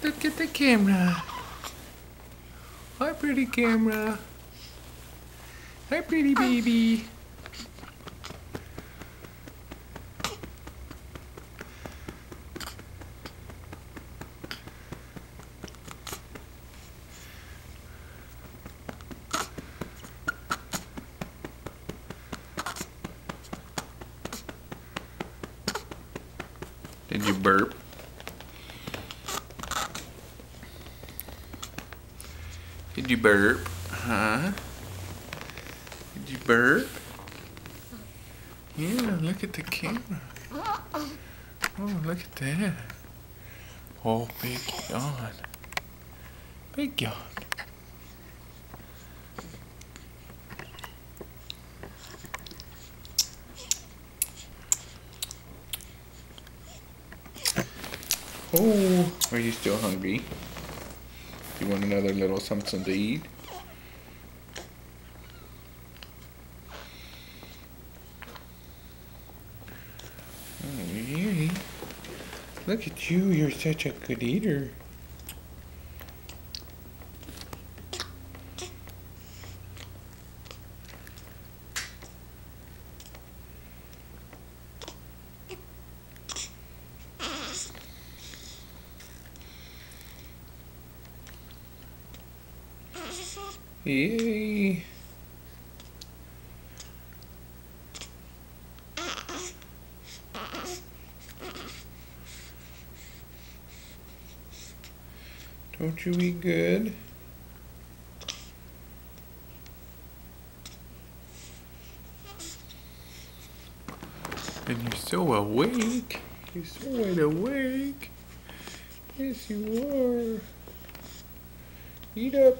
Look at the camera. Hi, pretty camera. Hi, pretty oh. baby. Did you burp? Did you burp? Huh? Did you burp? Yeah, look at the camera. Oh, look at that. Oh, big yawn. Big yawn. Oh, are you still hungry? You want another little something to eat? Oh. Look at you, you're such a good eater. Yay. Don't you eat good? And you're so awake. You're so wide awake. Yes, you are. Eat up.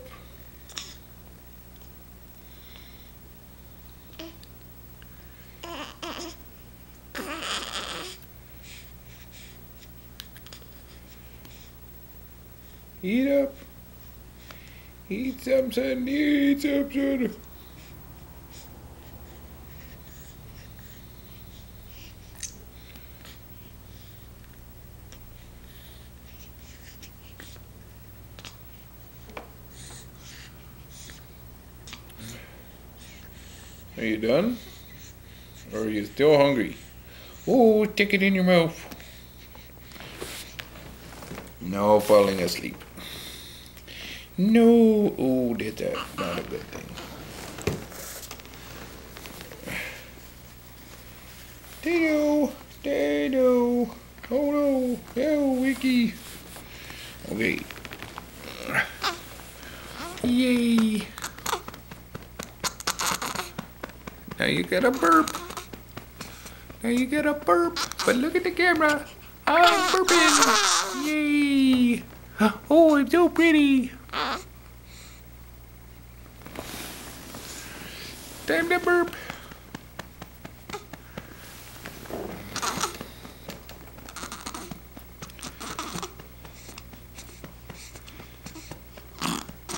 Eat up. Eat something. Eat something. Are you done? Or are you still hungry? Oh, stick it in your mouth. No falling asleep. No. Oh, did that. not a good thing. Dado. Dado. Oh no. Oh, Wiki. Okay. Yay. Now you got a burp. Now you got a burp. But look at the camera. I'm burping. Yay. Oh, I'm so pretty. Time to burp.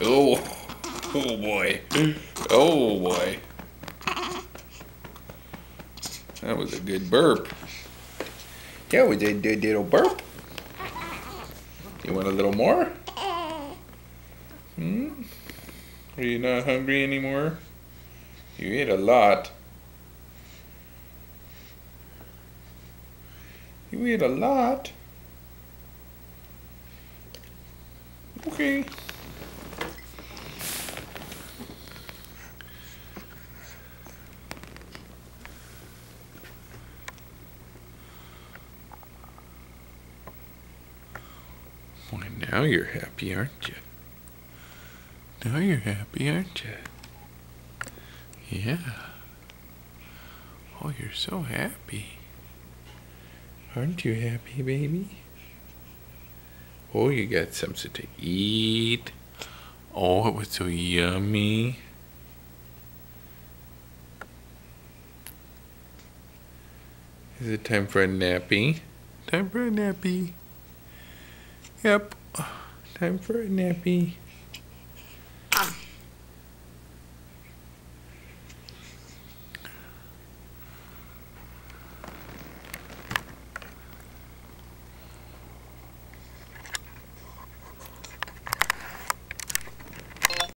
Oh, oh boy. Oh boy. That was a good burp. That was a good little burp. You want a little more? Hmm? Are you not hungry anymore? You eat a lot. You eat a lot. Okay. Why, now you're happy, aren't you? Now you're happy, aren't you? Yeah. Oh, you're so happy. Aren't you happy, baby? Oh, you got something to eat. Oh, it was so yummy. Is it time for a nappy? Time for a nappy. Yep. Time for a nappy.